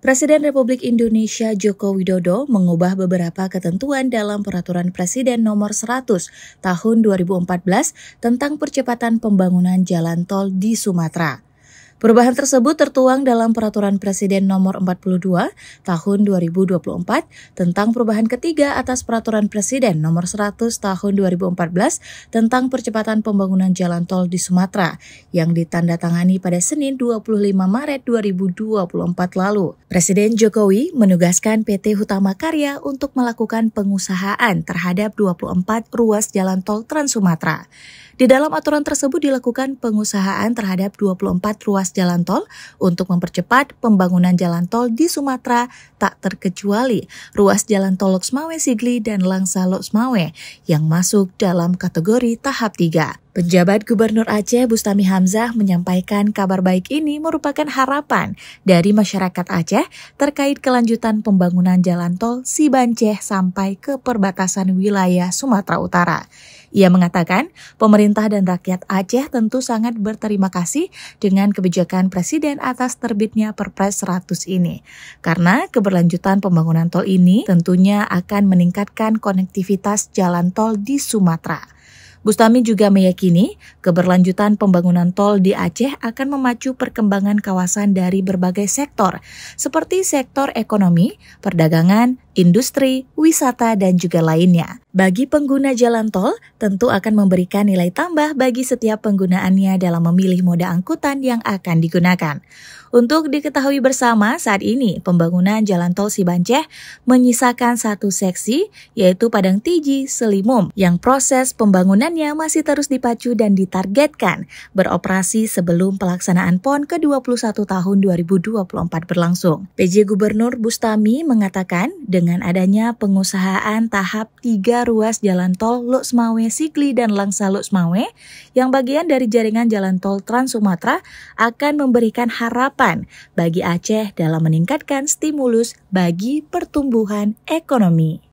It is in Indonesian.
Presiden Republik Indonesia Joko Widodo mengubah beberapa ketentuan dalam Peraturan Presiden Nomor 100 Tahun 2014 tentang percepatan pembangunan jalan tol di Sumatera. Perubahan tersebut tertuang dalam Peraturan Presiden Nomor 42 Tahun 2024 tentang perubahan ketiga atas Peraturan Presiden Nomor 100 Tahun 2014 tentang percepatan pembangunan jalan tol di Sumatera yang ditandatangani pada Senin 25 Maret 2024 lalu. Presiden Jokowi menugaskan PT Hutama Karya untuk melakukan pengusahaan terhadap 24 ruas jalan tol Trans Sumatera. Di dalam aturan tersebut dilakukan pengusahaan terhadap 24 ruas jalan tol untuk mempercepat pembangunan jalan tol di Sumatera tak terkecuali ruas jalan tol Loksmawe Sigli dan Langsa Loksmawe yang masuk dalam kategori tahap 3. Penjabat Gubernur Aceh Bustami Hamzah menyampaikan kabar baik ini merupakan harapan dari masyarakat Aceh terkait kelanjutan pembangunan jalan tol Sibanceh sampai ke perbatasan wilayah Sumatera Utara. Ia mengatakan, pemerintah dan rakyat Aceh tentu sangat berterima kasih dengan kebijakan Presiden atas terbitnya Perpres 100 ini. Karena keberlanjutan pembangunan tol ini tentunya akan meningkatkan konektivitas jalan tol di Sumatera. Bustami juga meyakini keberlanjutan pembangunan tol di Aceh akan memacu perkembangan kawasan dari berbagai sektor, seperti sektor ekonomi, perdagangan, industri, wisata, dan juga lainnya. Bagi pengguna jalan tol, tentu akan memberikan nilai tambah bagi setiap penggunaannya dalam memilih moda angkutan yang akan digunakan. Untuk diketahui bersama, saat ini pembangunan Jalan Tol Sibanceh menyisakan satu seksi, yaitu Padang Tiji Selimum, yang proses pembangunannya masih terus dipacu dan ditargetkan beroperasi sebelum pelaksanaan PON ke-21 tahun 2024 berlangsung. PJ Gubernur Bustami mengatakan dengan adanya pengusahaan tahap 3 ruas jalan tol Luxmawe Sikli dan Langsa Luxmawe yang bagian dari jaringan jalan tol Trans Sumatera akan memberikan harapan harapan bagi Aceh dalam meningkatkan stimulus bagi pertumbuhan ekonomi.